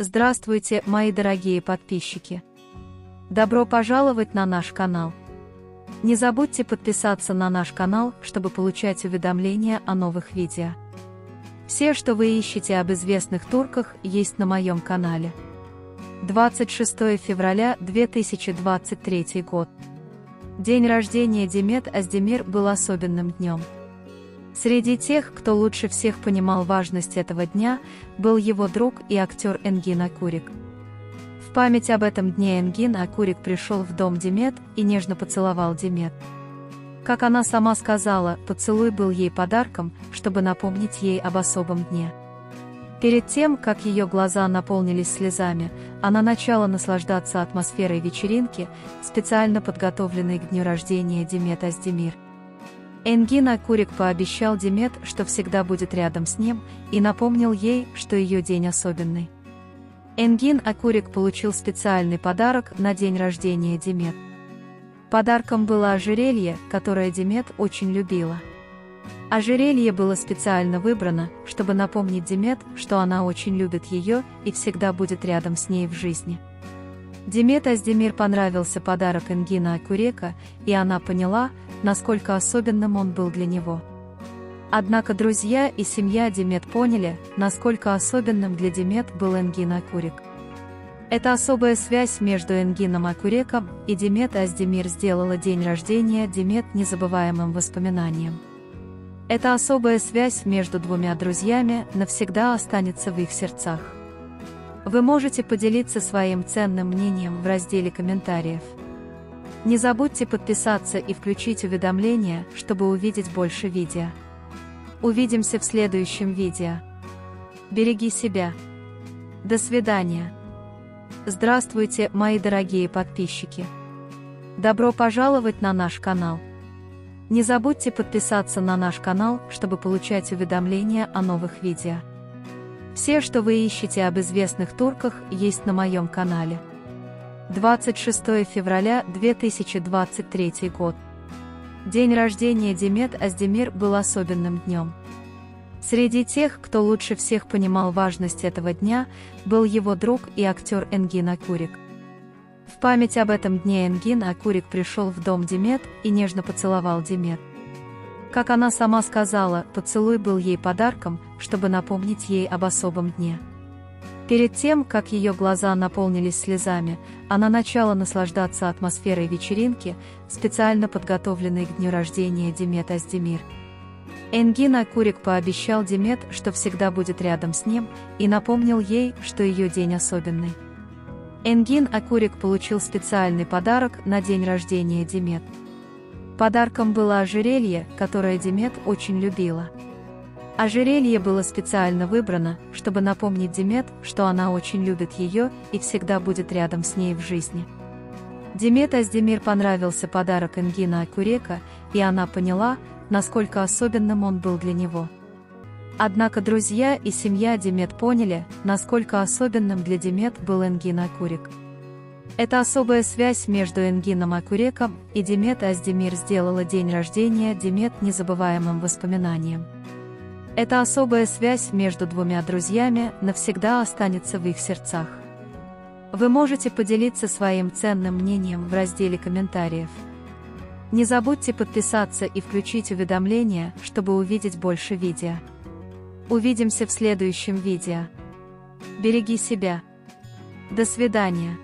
Здравствуйте, мои дорогие подписчики! Добро пожаловать на наш канал! Не забудьте подписаться на наш канал, чтобы получать уведомления о новых видео. Все, что вы ищете об известных турках, есть на моем канале. 26 февраля 2023 год. День рождения Демет Аздемир был особенным днем. Среди тех, кто лучше всех понимал важность этого дня, был его друг и актер Энгин Акурик. В память об этом дне Энгин Акурик пришел в дом Демет и нежно поцеловал Демет. Как она сама сказала, поцелуй был ей подарком, чтобы напомнить ей об особом дне. Перед тем, как ее глаза наполнились слезами, она начала наслаждаться атмосферой вечеринки, специально подготовленной к дню рождения Демет Аздемир. Энгин Акурик пообещал Демет, что всегда будет рядом с ним, и напомнил ей, что ее день особенный. Энгин Акурик получил специальный подарок на день рождения Демет. Подарком было ожерелье, которое Демет очень любила. Ожерелье было специально выбрано, чтобы напомнить Демет, что она очень любит ее и всегда будет рядом с ней в жизни. Демет Аздемир понравился подарок Энгина Акурека, и она поняла, насколько особенным он был для него. Однако друзья и семья Демет поняли, насколько особенным для Демет был Энгин Акурек. Эта особая связь между Энгином Акуреком и Демет Аздемир сделала день рождения Демет незабываемым воспоминанием. Эта особая связь между двумя друзьями навсегда останется в их сердцах. Вы можете поделиться своим ценным мнением в разделе комментариев. Не забудьте подписаться и включить уведомления, чтобы увидеть больше видео. Увидимся в следующем видео. Береги себя. До свидания. Здравствуйте, мои дорогие подписчики. Добро пожаловать на наш канал. Не забудьте подписаться на наш канал, чтобы получать уведомления о новых видео. Все, что вы ищете об известных турках, есть на моем канале. 26 февраля 2023 год. День рождения Демет Аздемир был особенным днем. Среди тех, кто лучше всех понимал важность этого дня, был его друг и актер Энгин Акурик. В память об этом дне Энгин Акурик пришел в дом Демет и нежно поцеловал Демет. Как она сама сказала, поцелуй был ей подарком, чтобы напомнить ей об особом дне. Перед тем, как ее глаза наполнились слезами, она начала наслаждаться атмосферой вечеринки, специально подготовленной к дню рождения Демет Аздемир. Энгин Акурик пообещал Демет, что всегда будет рядом с ним, и напомнил ей, что ее день особенный. Энгин Акурик получил специальный подарок на день рождения Демет. Подарком было ожерелье, которое Демет очень любила. Ожерелье было специально выбрано, чтобы напомнить Демет, что она очень любит ее и всегда будет рядом с ней в жизни. Демет Аздемир понравился подарок Энгина Акурека, и она поняла, насколько особенным он был для него. Однако друзья и семья Демет поняли, насколько особенным для Демет был Энгин Акурек. Эта особая связь между Энгином Акуреком и Демет Аздемир сделала день рождения Демет незабываемым воспоминанием. Эта особая связь между двумя друзьями навсегда останется в их сердцах. Вы можете поделиться своим ценным мнением в разделе комментариев. Не забудьте подписаться и включить уведомления, чтобы увидеть больше видео. Увидимся в следующем видео. Береги себя. До свидания.